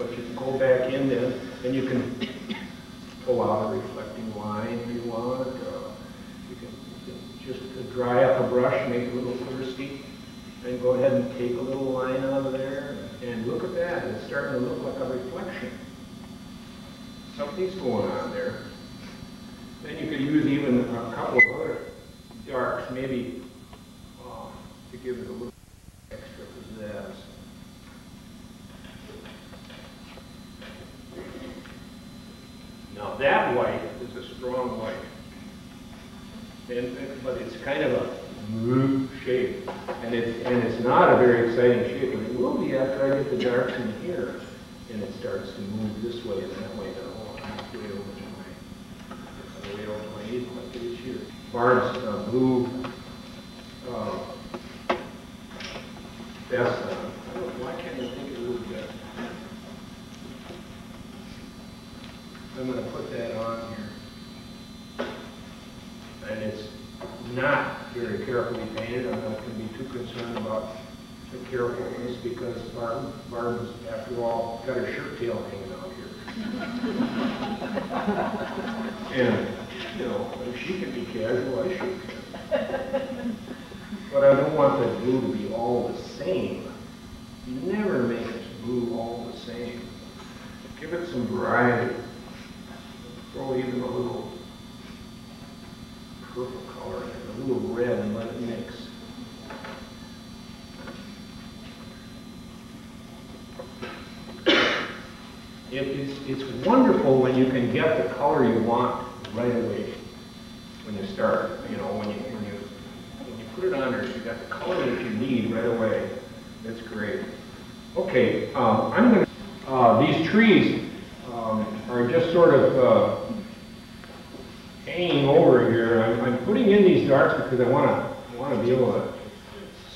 but you can go back in then, and you can pull out a reflecting line if you want. uh, You can you can just dry up a brush, make it a little thirsty, and go ahead and take a little line out of there, and look at that, it's starting to look like a reflection. Something's going on there. Then you could use even a couple of other darks, maybe, uh, to give it a little extra pizzazz. Now that white is a strong white. And, but it's kind of a blue shape. And it's, and it's not a very exciting shape, but it will be after I get the darks in here. And it starts to move this way and that way. Now, oh, way over to my, way over my it is here. Uh, blue, uh, on. I don't know, Why can't I think of the blue vest? I'm gonna put that on here. And it's not very carefully painted, I'm not gonna be too concerned about the carefulness because Barb, Barb's, after all, got her shirt tail hanging out here. And, you know, if she can be casual, I should can. But I don't want the blue to be all the same. Never make it blue all the same. Give it some variety. Throw even a little purple color a little red and let it mix. It is, it's wonderful when you can get the color you want right away when you start, you know, when you, when you, when you put it on there, you got the color that you need right away. That's great. Okay, um, I'm gonna, uh, these trees, um, are just sort of, uh, over here. I'm, I'm putting in these darks because I wanna, wanna be able to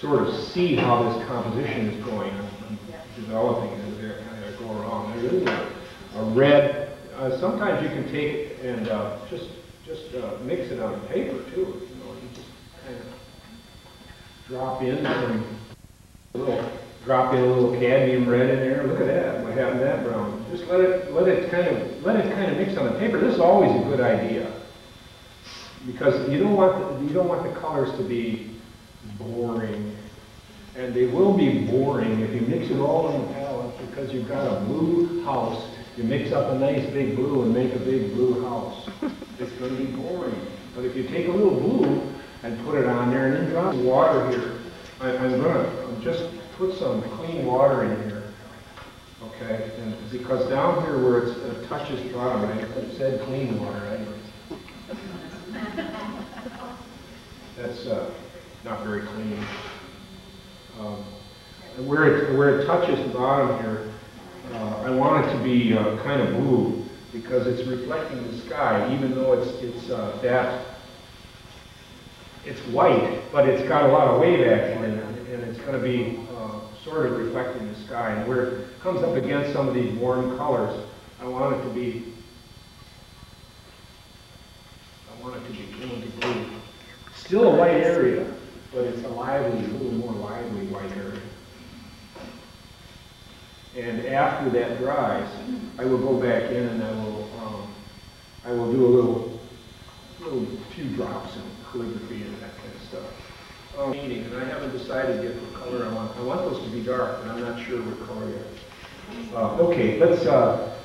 sort of see how this composition is going. I'm I'm developing as I go around. There is a, a red, uh, sometimes you can take and, uh, just, just, uh, mix it on paper too, you know, you just kind of drop in some, little, drop in a little cadmium red in there, look at that, what happened to that brown? Just let it, let it kind of, let it kind of mix on the paper, this is always a good idea. Because you don't want, the- you don't want the colors to be boring. And they will be boring if you mix it all in the palette, because you've got a blue house. You mix up a nice big blue and make a big blue house. It's gonna be boring. But if you take a little blue and put it on there and then drop water here, I, I'm gonna just put some clean water in here. Okay, and because down here where it touches bottom, I said clean water. That's, uh, not very clean. Um, Where it, where it touches the bottom here, uh, I want it to be uh, kind of blue because it's reflecting the sky, even though it's, it's uh, that, it's white, but it's got a lot of wave action in it, and it's going to be uh, sort of reflecting the sky. And where it comes up against some of these warm colors, I want it to be, I want it to be. Still a white area, but it's a lively, a little more lively white area. And after that dries, I will go back in and I will, um, I will do a little, little few drops of calligraphy and that kind of stuff. Um, and I haven't decided yet what color I want. I want those to be dark, but I'm not sure what color yet. Uh, okay, let's, uh,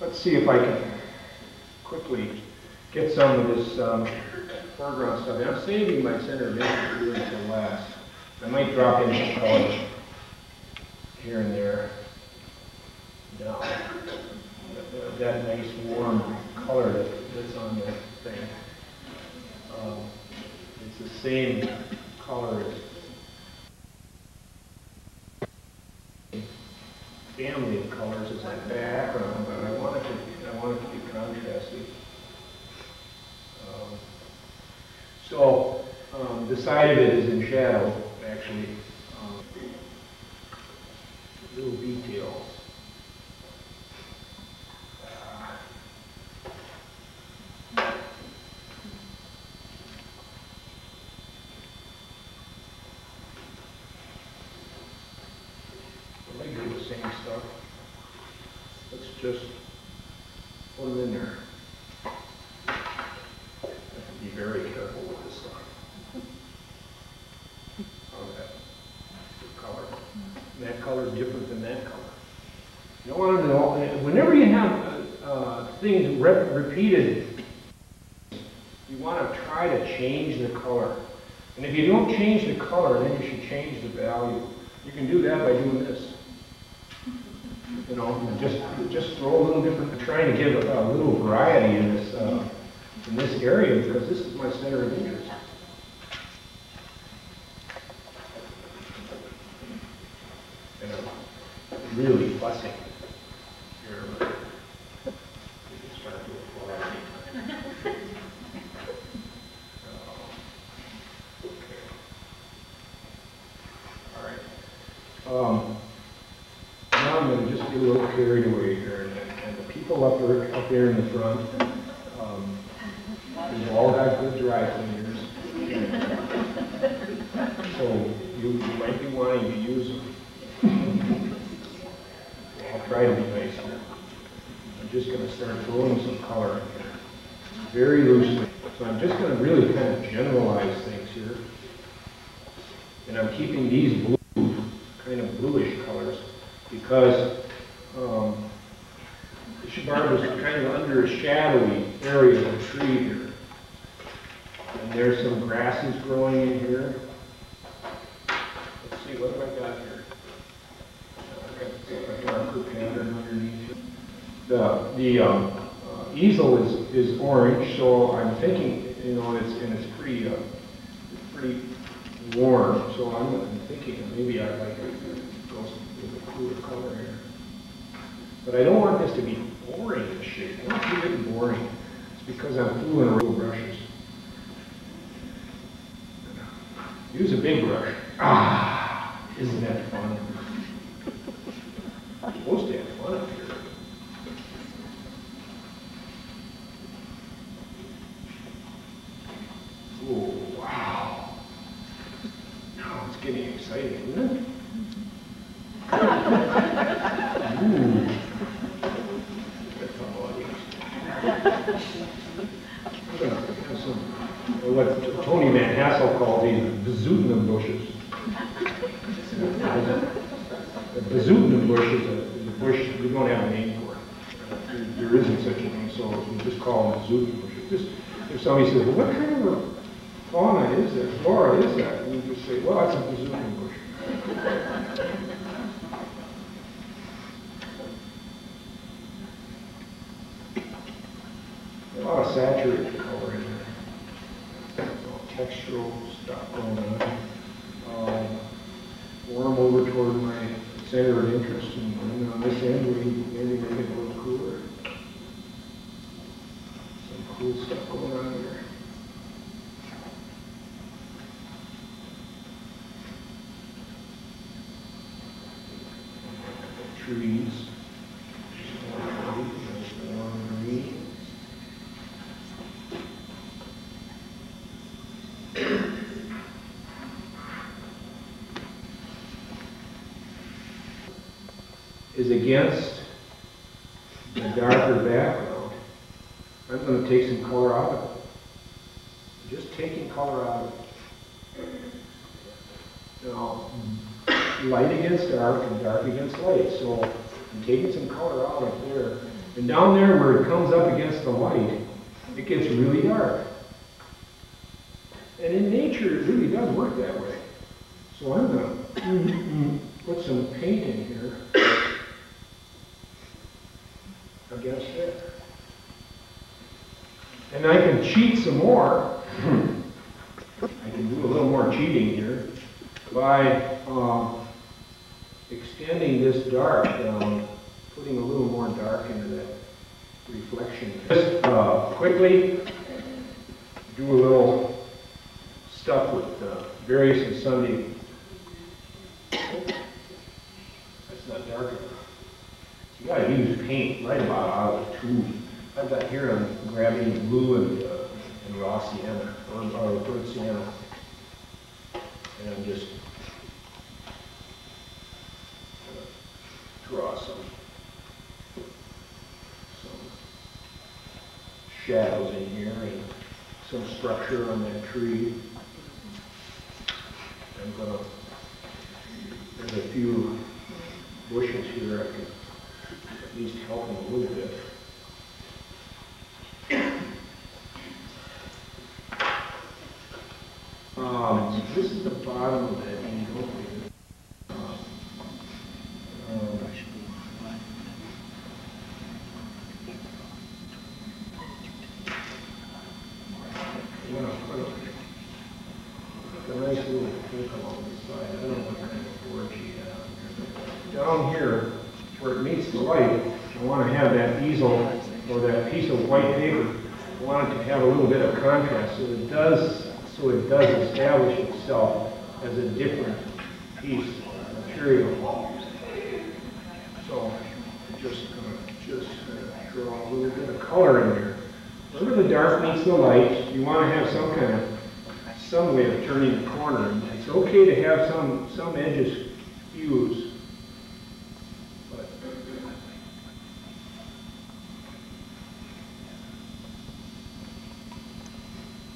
let's see if I can quickly get some of this, um, foreground stuff. And I'm saving my center of interest really until last. I might drop in some color here and there. Now, that- that nice warm color that, that's on the thing. Um, It's the same color as family of colors as my background, but I want it to, I want it to be contrasty. Um, So, it is in shadow, actually. um, Little details. Same stuff. just put them in there. Have to be very careful with this stuff. How that, the color. And That color is different than that color. You don't to know, whenever you have uh, uh, things rep- repeated, you want to try to change the color. And if you don't change the color, then you should change the value. You can do that by doing this. You know, just, just throw a little different, trying to give a, a little variety in this, uh, in this area, because this is my center of interest. And I'm really fussing here, but we can start to apply. All right. Um, now I'm gonna just get a little carried away here, and, and the people up there, up there in the front, um, they've all got good dry cleaners. So you, you might be wanting to use them. I'll try to be nice here. I'm just gonna start throwing some color in here, very loosely. So I'm just gonna really kind of generalize things here. And I'm keeping these blue, kind of bluish colors, because, um, Bishop Barb is kind of under a shadowy area of the tree here. And there's some grasses growing in here. See, what have I got here? The, the um, uh, easel is, is orange, so I'm thinking, you know, it's, and it's pretty, uh, pretty warm, so I'm I'm thinking maybe I'd like to go with a cooler color here. But I don't want this to be boring in shape. I don't want it boring. It's because I'm fooling with brushes. Use a big brush. Ah, isn't that fun? I'm supposed to have fun up here. Oh, wow. Now it's getting exciting, isn't it? Ooh. That's all I use. I'm gonna have some, or what Tony Hassel called these bazootinum bushes. The bush is a, bush, we don't have a name for it. There- There isn't such a thing, so we just call them bazootinum bushes. Just, if somebody says, well, what kind of a fauna is that, flora is that? And we just say, well, that's a bazootinum bush. A lot of saturated color in there. Textural stuff going on. Um, Warm over toward my center of interest, and then on this end, we maybe make it a little cooler. Some cool stuff going on here. Trees. Is against the darker background, I'm going to take some color out of it. Just taking color out of it. Now, light against dark and dark against light. So I'm taking some color out of there. And down there where it comes up against the light, it gets really dark. And in nature, it really does work that way. So I'm going to put some paint in here against it. And I can cheat some more. I can do a little more cheating here by um, extending this dark down, putting a little more dark into that reflection. Just uh, quickly do a little stuff with uh, various and Sunday. That's not dark enough. You gotta use paint right about out of the tube. I've got here, I'm grabbing blue and, uh, and raw sienna, or, um, or uh, burnt sienna. And I'm just gonna draw some shadows in here and some structure on that tree. I'm gonna, there's a few bushes here I can at least help them a little bit. Um, this is the bottom of that eagle. Um, you know, put a, a nice little pink along the side. I don't know what kind of board she had on there. Down here, where it meets the light, I want to have that easel or that piece of white paper, I want it to have a little bit of contrast, so it does, so it does establish itself as a different piece of material. So, just gonna, just uh, draw a little bit of color in there. Wherever the dark meets the light, you want to have some kind of, some way of turning the corner. And It's okay to have some, some edges fuse. But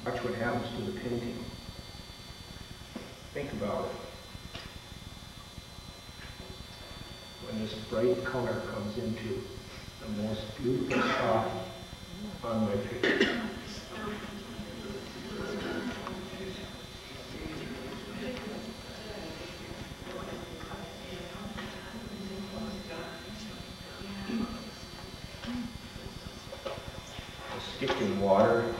Watch what happens to the painting. Think about it. When this bright color comes into the most beautiful spot on my picture. A stick in water.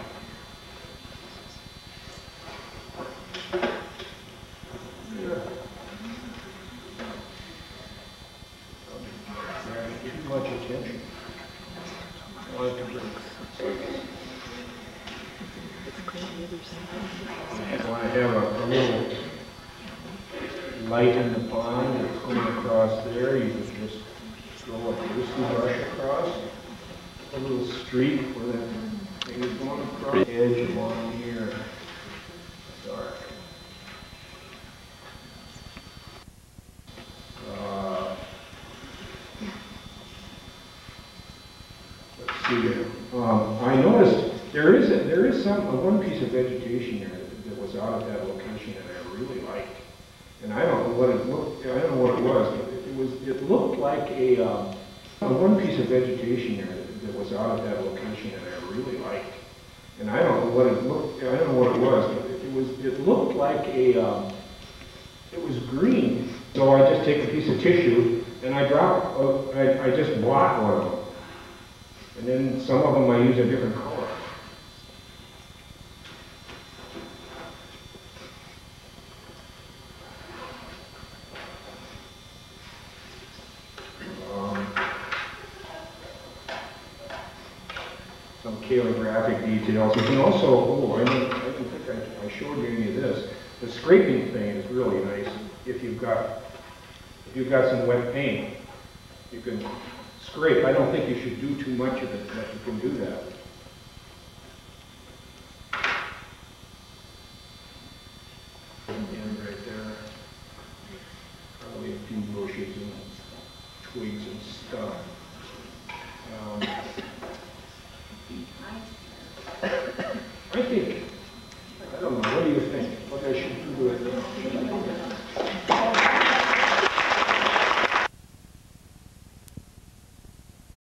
Yeah. Very Too much attention. I want it to bring I want to have a, a little light in the pond that's going across there, you can just throw a loosey brush across, a little streak where that thing is going across, the edge along here, dark. Uh, Let's see, um, I noticed, there is, a- there is some, uh, one piece of vegetation there that- that was out of that location that I really liked. And I don't know what it looked, I don't know what it was, but it was, it looked like a, um, uh, one piece of vegetation there that- was out of that location that I really liked. And I don't know what it looked, I don't know what it was, but it was, it looked like a, um, it was green. So I just take a piece of tissue and I drop, uh, I, I just blot one of them. And then some of them I use a different color. Um, Some calligraphic details. You can also, oh, I I didn't think I, I showed you any of this. The scraping thing is really nice if you've got, if you've got some wet paint. You can scrape. I don't think you should do too much of it, but you can do that.